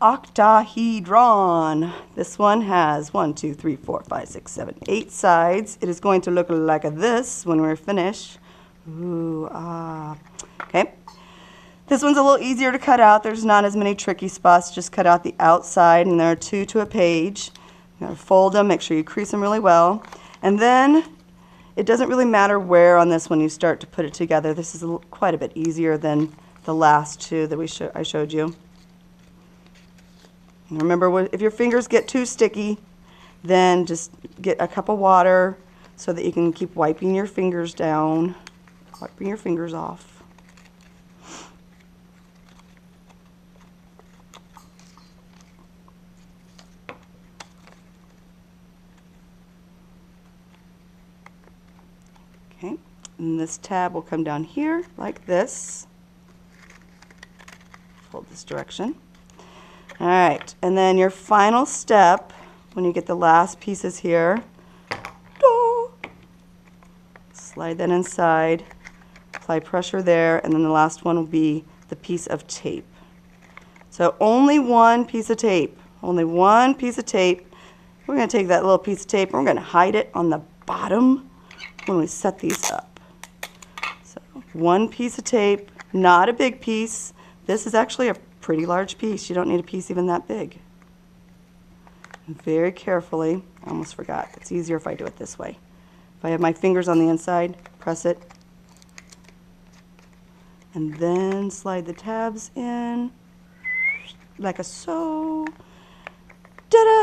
octahedron. This one has one, two, three, four, five, six, seven, eight sides. It is going to look like this when we're finished. Ooh, ah. Okay. This one's a little easier to cut out. There's not as many tricky spots. Just cut out the outside, and there are two to a page. You gotta fold them, make sure you crease them really well. And then it doesn't really matter where on this when you start to put it together. This is a quite a bit easier than the last two that we sho I showed you. Remember, if your fingers get too sticky, then just get a cup of water so that you can keep wiping your fingers down, wiping your fingers off. Okay, and this tab will come down here like this. Hold this direction. All right, and then your final step, when you get the last pieces here, slide that inside, apply pressure there, and then the last one will be the piece of tape. So only one piece of tape, only one piece of tape. We're going to take that little piece of tape and we're going to hide it on the bottom when we set these up. So one piece of tape, not a big piece. This is actually a pretty large piece. You don't need a piece even that big. very carefully, I almost forgot, it's easier if I do it this way. If I have my fingers on the inside, press it, and then slide the tabs in like a so. Ta-da!